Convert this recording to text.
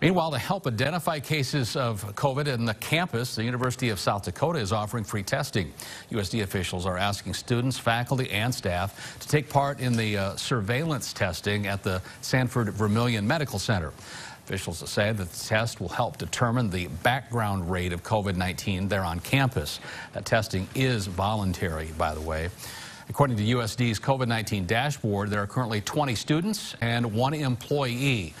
Meanwhile, to help identify cases of COVID in the campus, the University of South Dakota is offering free testing. USD officials are asking students, faculty, and staff to take part in the uh, surveillance testing at the Sanford Vermillion Medical Center. Officials say that the test will help determine the background rate of COVID-19 there on campus. That testing is voluntary, by the way. According to USD's COVID-19 dashboard, there are currently 20 students and one employee